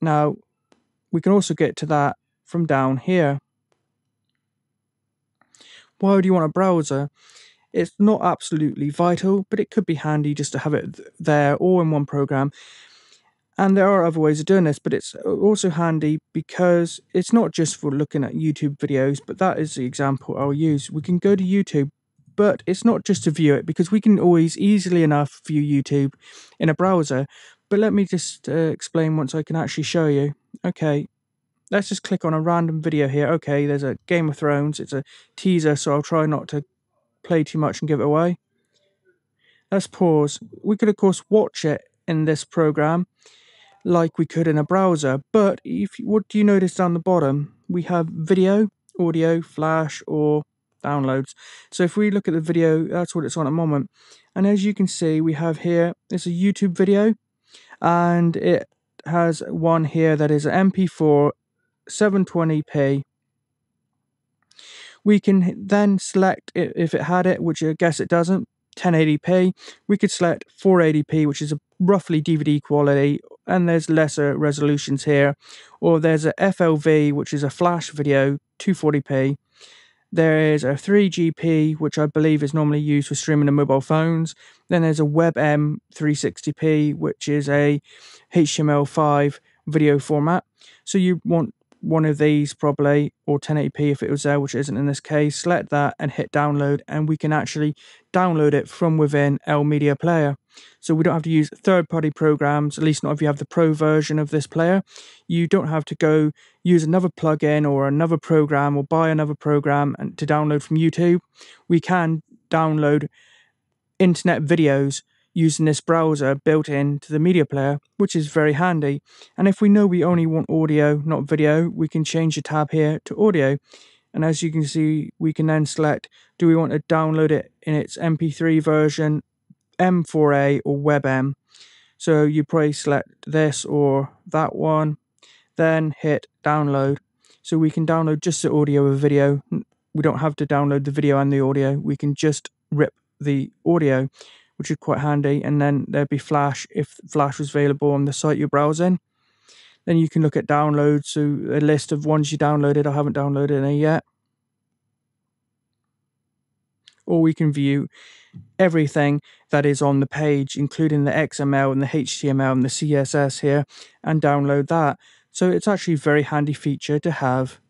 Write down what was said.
Now, we can also get to that from down here. Why would you want a browser? It's not absolutely vital, but it could be handy just to have it there all in one program. And there are other ways of doing this, but it's also handy because it's not just for looking at YouTube videos, but that is the example I'll use. We can go to YouTube, but it's not just to view it because we can always easily enough view YouTube in a browser. But let me just uh, explain once I can actually show you. Okay, let's just click on a random video here. Okay, there's a Game of Thrones. It's a teaser, so I'll try not to play too much and give it away. Let's pause. We could, of course, watch it in this program like we could in a browser. But if what do you notice down the bottom? We have video, audio, flash, or downloads. So if we look at the video, that's what it's on at the moment. And as you can see, we have here, it's a YouTube video and it has one here that is an MP4 720p. We can then select if it had it, which I guess it doesn't, 1080p. We could select 480p, which is a roughly DVD quality, and there's lesser resolutions here. Or there's a FLV, which is a flash video, 240p. There is a 3GP, which I believe is normally used for streaming to mobile phones. Then there's a WebM 360p, which is a HTML5 video format. So you want one of these probably or 1080p if it was there which isn't in this case select that and hit download and we can actually download it from within Elmedia Player. So we don't have to use third-party programs at least not if you have the pro version of this player. You don't have to go use another plugin or another program or buy another program and to download from YouTube. We can download internet videos using this browser built into the media player, which is very handy. And if we know we only want audio, not video, we can change the tab here to audio. And as you can see, we can then select, do we want to download it in its MP3 version, M4A or WebM? So you probably select this or that one, then hit download. So we can download just the audio of video. We don't have to download the video and the audio. We can just rip the audio which is quite handy. And then there'd be Flash if Flash was available on the site you're browsing. Then you can look at downloads, so a list of ones you downloaded. I haven't downloaded any yet. Or we can view everything that is on the page, including the XML and the HTML and the CSS here, and download that. So it's actually a very handy feature to have